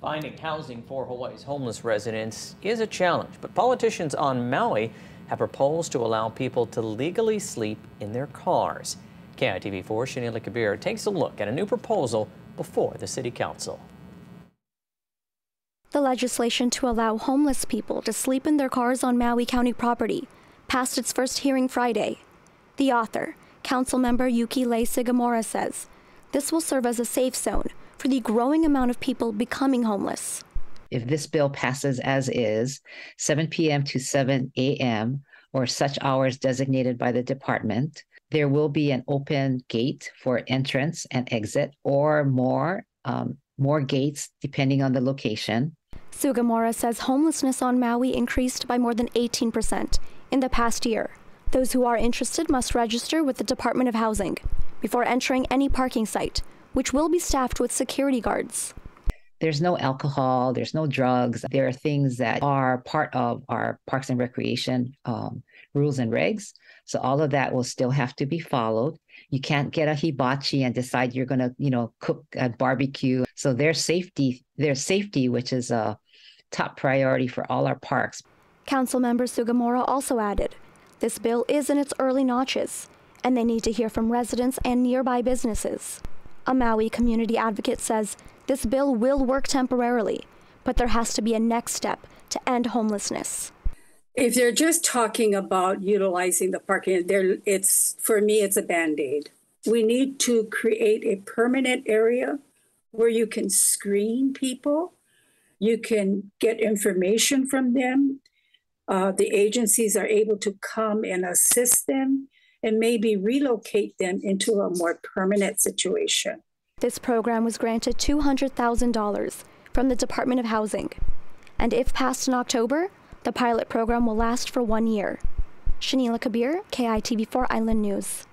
Finding housing for Hawaii's homeless residents is a challenge, but politicians on Maui have proposed to allow people to legally sleep in their cars. KITV4 Shanila Kabir takes a look at a new proposal before the City Council. The legislation to allow homeless people to sleep in their cars on Maui County property passed its first hearing Friday. The author, Councilmember Yuki Lei Sugimura, says this will serve as a safe zone for the growing amount of people becoming homeless. If this bill passes as is, 7 p.m. to 7 a.m., or such hours designated by the department, there will be an open gate for entrance and exit, or more, um, more gates depending on the location. Sugimura says homelessness on Maui increased by more than 18% in the past year. Those who are interested must register with the Department of Housing before entering any parking site, which will be staffed with security guards. There's no alcohol, there's no drugs. There are things that are part of our Parks and Recreation um, rules and regs. So all of that will still have to be followed. You can't get a hibachi and decide you're going to, you know, cook a barbecue. So there's safety, there's safety, which is a top priority for all our parks. Councilmember Sugimura also added, this bill is in its early notches, and they need to hear from residents and nearby businesses. A Maui community advocate says this bill will work temporarily, but there has to be a next step to end homelessness. If they're just talking about utilizing the parking, there it's for me it's a band-aid. We need to create a permanent area where you can screen people, you can get information from them. Uh, the agencies are able to come and assist them and maybe relocate them into a more permanent situation. This program was granted $200,000 from the Department of Housing. And if passed in October, the pilot program will last for one year. Shanila Kabir, KITV4 Island News.